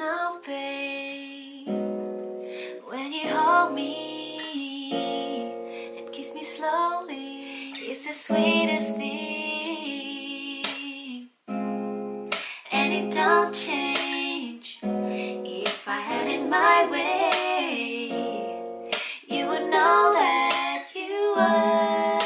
know, babe, when you hold me and kiss me slowly, it's the sweetest thing, and it don't change. If I had it my way, you would know that you are.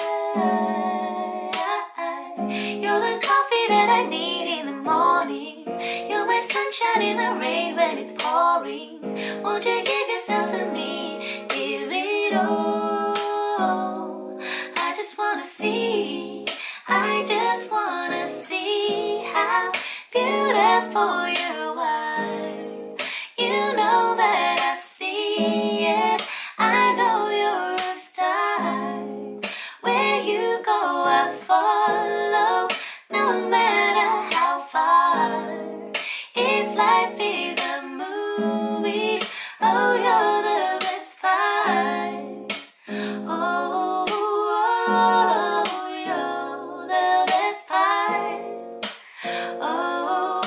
You're the coffee that I need in the morning. You're sunshine in the rain when it's pouring. Won't you give yourself to me? Give it all. I just wanna see. I just wanna see how beautiful you oh, the best part. Oh,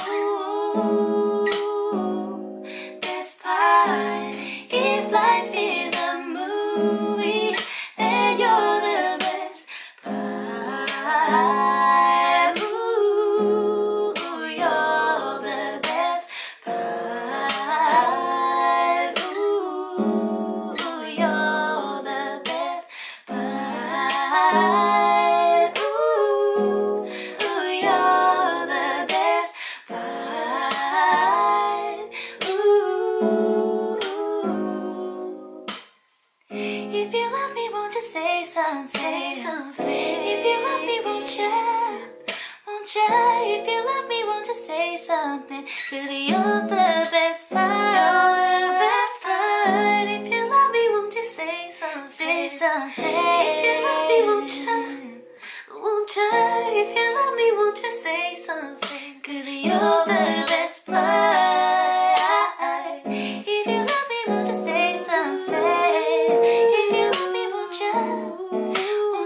If you love me, won't you say something? Say something. If you love me, won't you? Won't you? If you love me, won't you say something? Cause you're the best part. You're the best part. If you love me, won't you say something? Say something. If you love me, won't you? Won't you? If you love me, won't you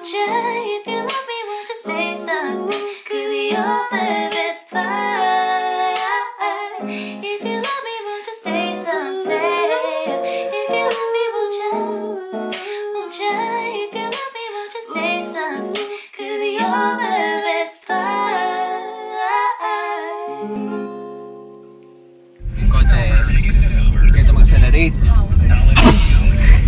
you. If you love me, won't you say something? Cause you're the best part. If you love me, won't you say something? If you love me, won't you? Won't you? If you love me, won't you say something? Cause you're the